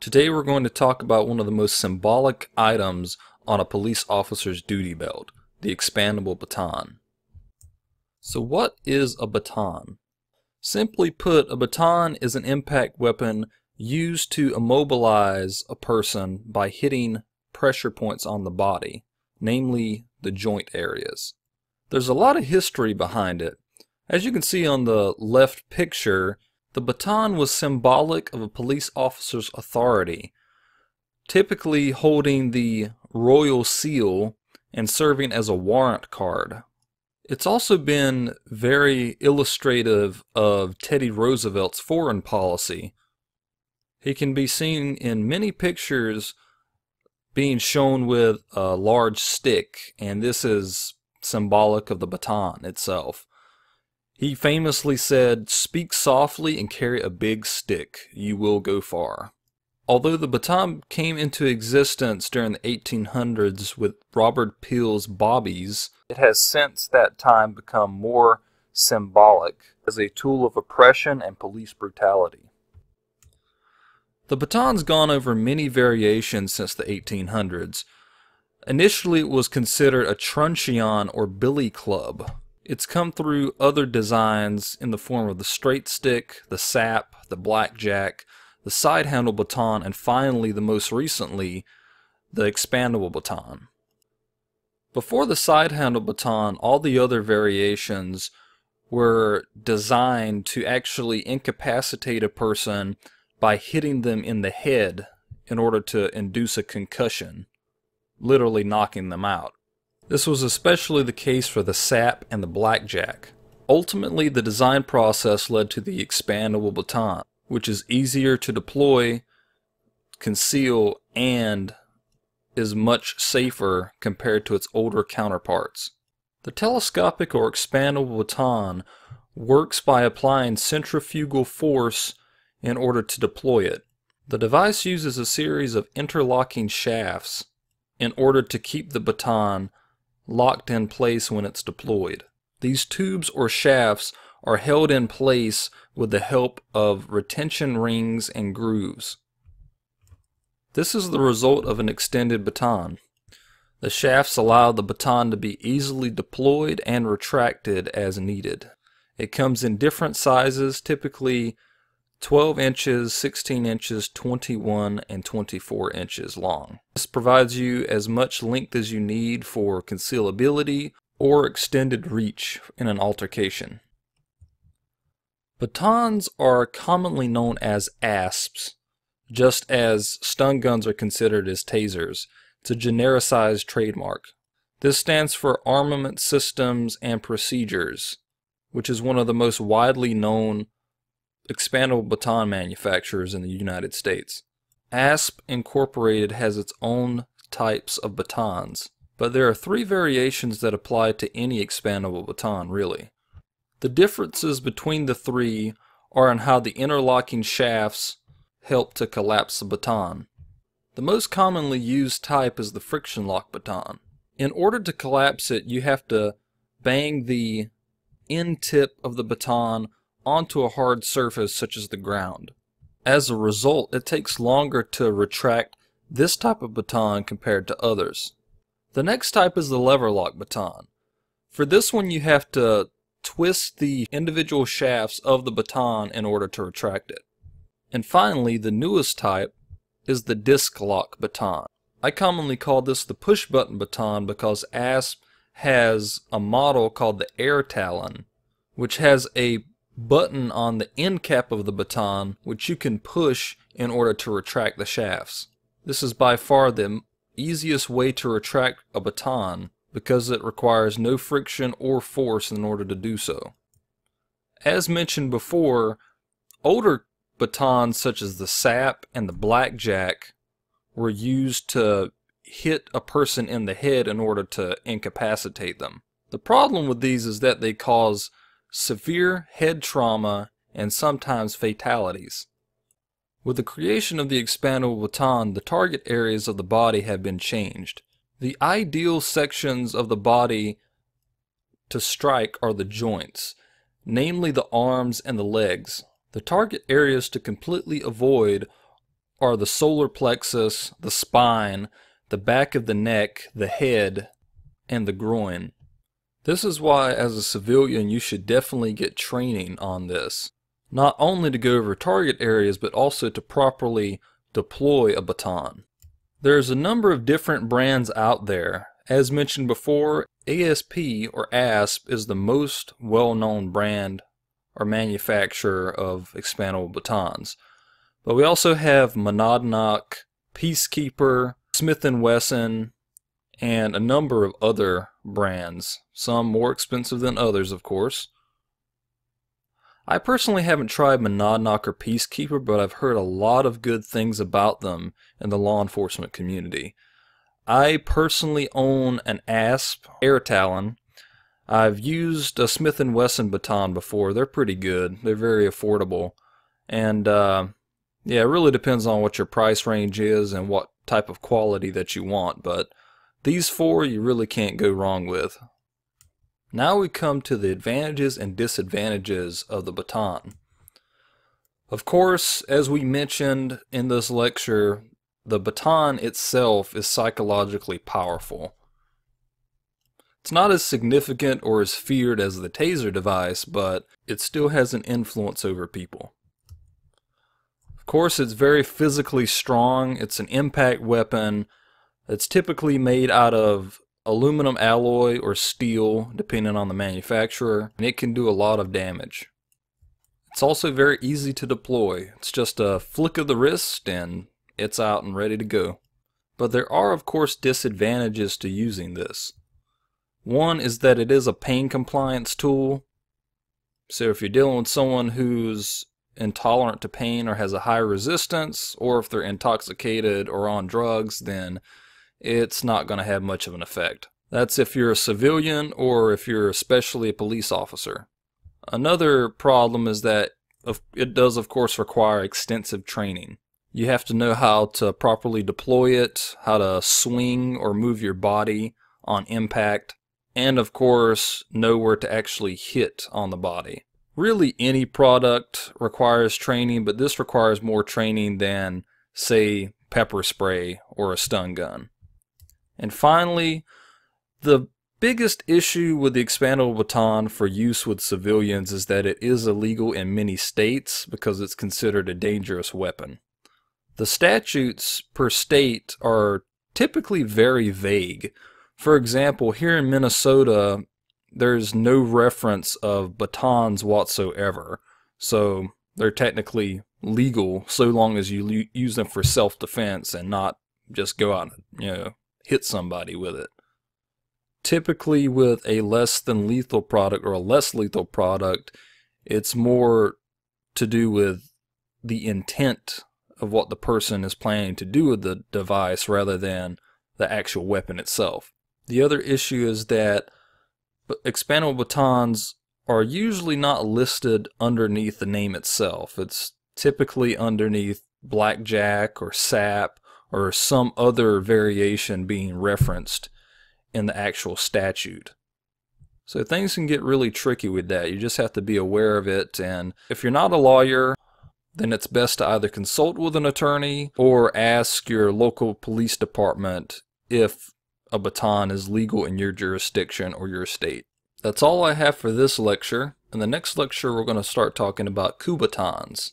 Today we're going to talk about one of the most symbolic items on a police officer's duty belt, the expandable baton. So what is a baton? Simply put, a baton is an impact weapon used to immobilize a person by hitting pressure points on the body, namely the joint areas. There's a lot of history behind it. As you can see on the left picture, the baton was symbolic of a police officer's authority, typically holding the royal seal and serving as a warrant card. It's also been very illustrative of Teddy Roosevelt's foreign policy. He can be seen in many pictures being shown with a large stick, and this is symbolic of the baton itself. He famously said, Speak softly and carry a big stick. You will go far. Although the baton came into existence during the 1800s with Robert Peel's bobbies, it has since that time become more symbolic as a tool of oppression and police brutality. The baton's gone over many variations since the 1800s. Initially, it was considered a truncheon or billy club, it's come through other designs in the form of the straight stick, the sap, the blackjack, the side handle baton, and finally, the most recently, the expandable baton. Before the side handle baton, all the other variations were designed to actually incapacitate a person by hitting them in the head in order to induce a concussion, literally knocking them out. This was especially the case for the sap and the blackjack. Ultimately, the design process led to the expandable baton, which is easier to deploy, conceal, and is much safer compared to its older counterparts. The telescopic or expandable baton works by applying centrifugal force in order to deploy it. The device uses a series of interlocking shafts in order to keep the baton locked in place when it's deployed. These tubes or shafts are held in place with the help of retention rings and grooves. This is the result of an extended baton. The shafts allow the baton to be easily deployed and retracted as needed. It comes in different sizes, typically 12 inches, 16 inches, 21, and 24 inches long. This provides you as much length as you need for concealability or extended reach in an altercation. Batons are commonly known as ASPs, just as stun guns are considered as tasers. It's a genericized trademark. This stands for Armament Systems and Procedures, which is one of the most widely known expandable baton manufacturers in the United States. ASP Incorporated has its own types of batons, but there are three variations that apply to any expandable baton, really. The differences between the three are in how the interlocking shafts help to collapse the baton. The most commonly used type is the friction lock baton. In order to collapse it, you have to bang the end tip of the baton onto a hard surface such as the ground. As a result, it takes longer to retract this type of baton compared to others. The next type is the lever lock baton. For this one you have to twist the individual shafts of the baton in order to retract it. And finally, the newest type is the disc lock baton. I commonly call this the push button baton because ASP has a model called the Air Talon, which has a button on the end cap of the baton which you can push in order to retract the shafts. This is by far the easiest way to retract a baton because it requires no friction or force in order to do so. As mentioned before, older batons such as the sap and the blackjack were used to hit a person in the head in order to incapacitate them. The problem with these is that they cause severe head trauma, and sometimes fatalities. With the creation of the expandable baton, the target areas of the body have been changed. The ideal sections of the body to strike are the joints, namely the arms and the legs. The target areas to completely avoid are the solar plexus, the spine, the back of the neck, the head, and the groin. This is why, as a civilian, you should definitely get training on this. Not only to go over target areas, but also to properly deploy a baton. There's a number of different brands out there. As mentioned before, ASP or ASP is the most well-known brand or manufacturer of expandable batons. But we also have Monadnock, Peacekeeper, Smith & Wesson, and a number of other brands, some more expensive than others, of course. I personally haven't tried Monadnock or Peacekeeper, but I've heard a lot of good things about them in the law enforcement community. I personally own an ASP Air Talon. I've used a Smith & Wesson baton before. They're pretty good. They're very affordable. And uh, yeah, it really depends on what your price range is and what type of quality that you want. But these four you really can't go wrong with. Now we come to the advantages and disadvantages of the baton. Of course, as we mentioned in this lecture, the baton itself is psychologically powerful. It's not as significant or as feared as the taser device, but it still has an influence over people. Of course, it's very physically strong. It's an impact weapon. It's typically made out of aluminum alloy or steel, depending on the manufacturer, and it can do a lot of damage. It's also very easy to deploy. It's just a flick of the wrist and it's out and ready to go. But there are of course disadvantages to using this. One is that it is a pain compliance tool. So if you're dealing with someone who's intolerant to pain or has a high resistance, or if they're intoxicated or on drugs, then it's not going to have much of an effect. That's if you're a civilian or if you're especially a police officer. Another problem is that it does of course require extensive training. You have to know how to properly deploy it, how to swing or move your body on impact, and of course know where to actually hit on the body. Really any product requires training, but this requires more training than say pepper spray or a stun gun. And finally, the biggest issue with the expandable baton for use with civilians is that it is illegal in many states because it's considered a dangerous weapon. The statutes per state are typically very vague. For example, here in Minnesota, there's no reference of batons whatsoever. So they're technically legal so long as you use them for self-defense and not just go out and you know hit somebody with it. Typically, with a less than lethal product or a less lethal product, it's more to do with the intent of what the person is planning to do with the device rather than the actual weapon itself. The other issue is that expandable batons are usually not listed underneath the name itself. It's typically underneath blackjack or sap or some other variation being referenced in the actual statute. So things can get really tricky with that. You just have to be aware of it. And if you're not a lawyer, then it's best to either consult with an attorney or ask your local police department if a baton is legal in your jurisdiction or your state. That's all I have for this lecture. In the next lecture, we're going to start talking about Kubotans.